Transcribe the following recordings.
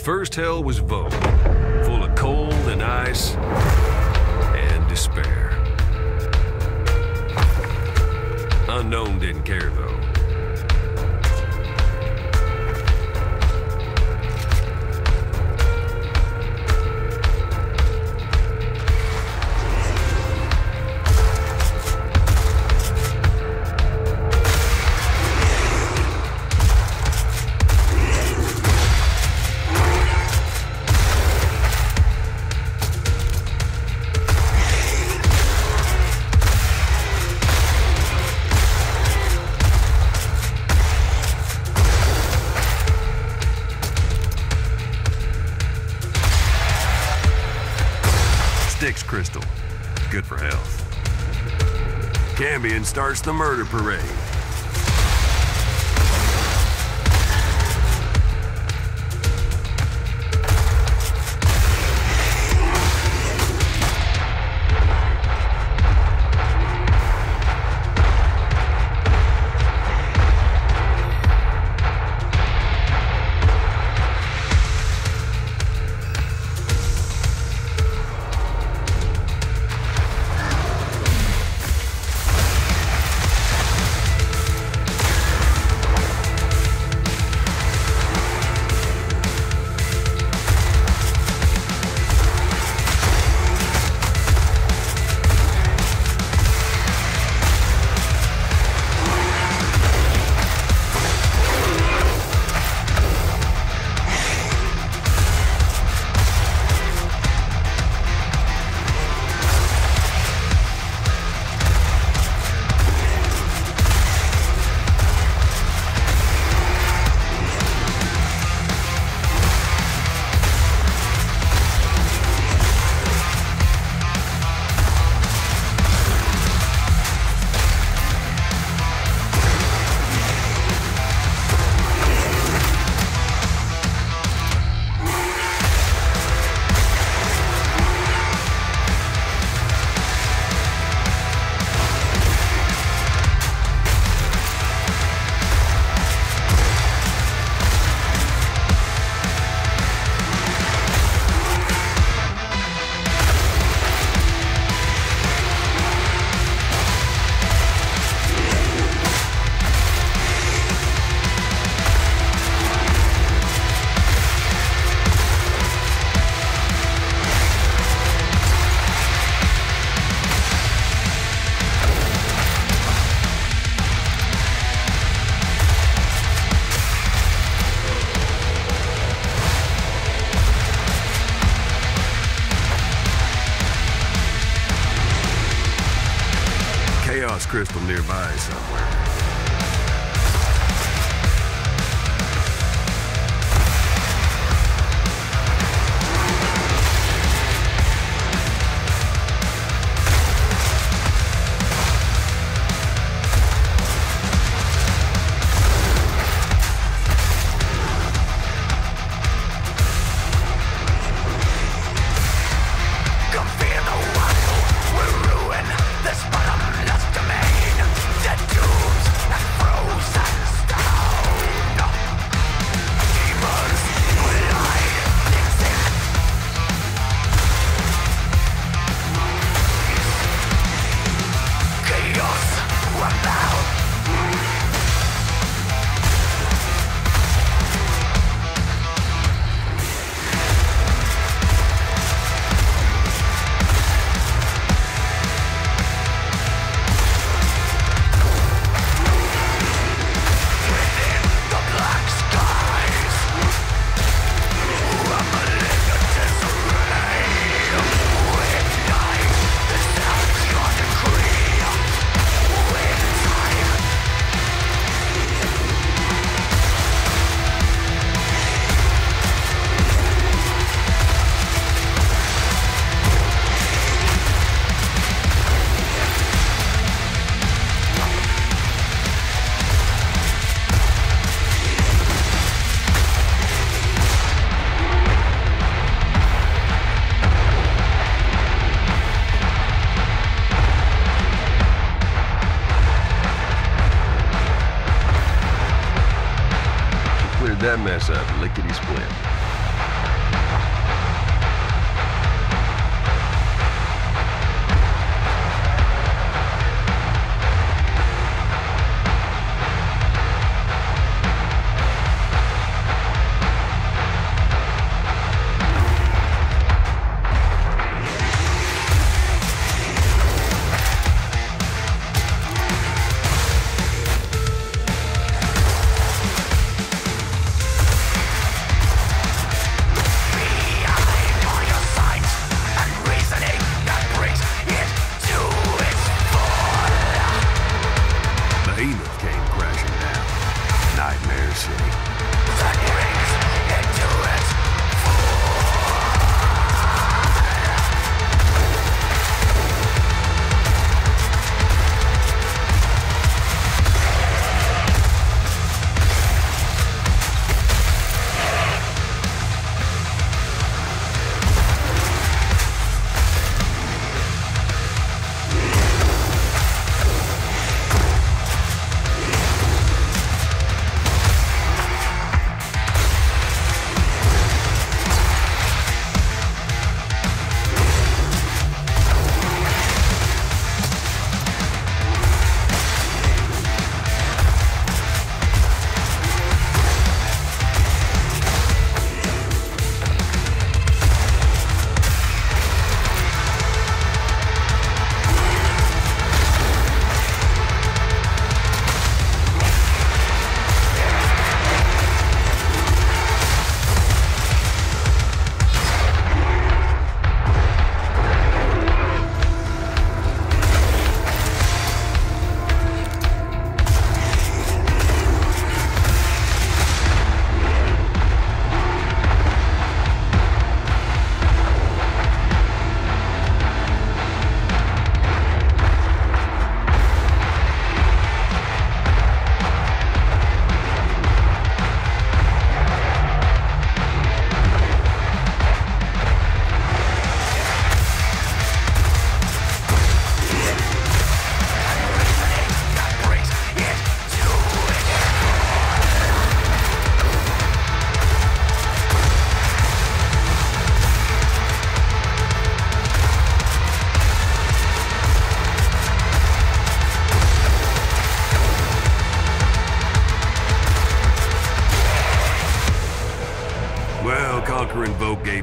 first hell was Voke, full of cold and ice and despair. Unknown didn't care, though. Cambion starts the murder parade. Crystal nearby somewhere. That mess up, lickety split.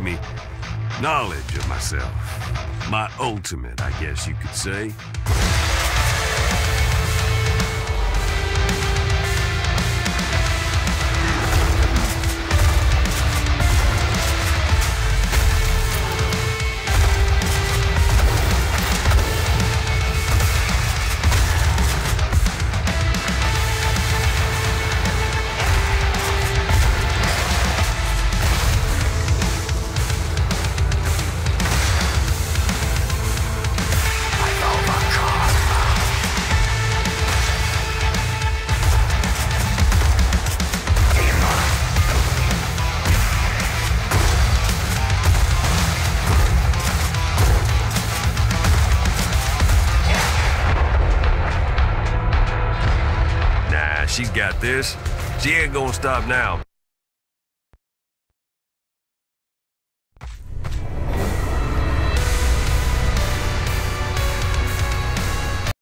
Me knowledge of myself. My ultimate, I guess you could say. Nah, she got this. She ain't gonna stop now.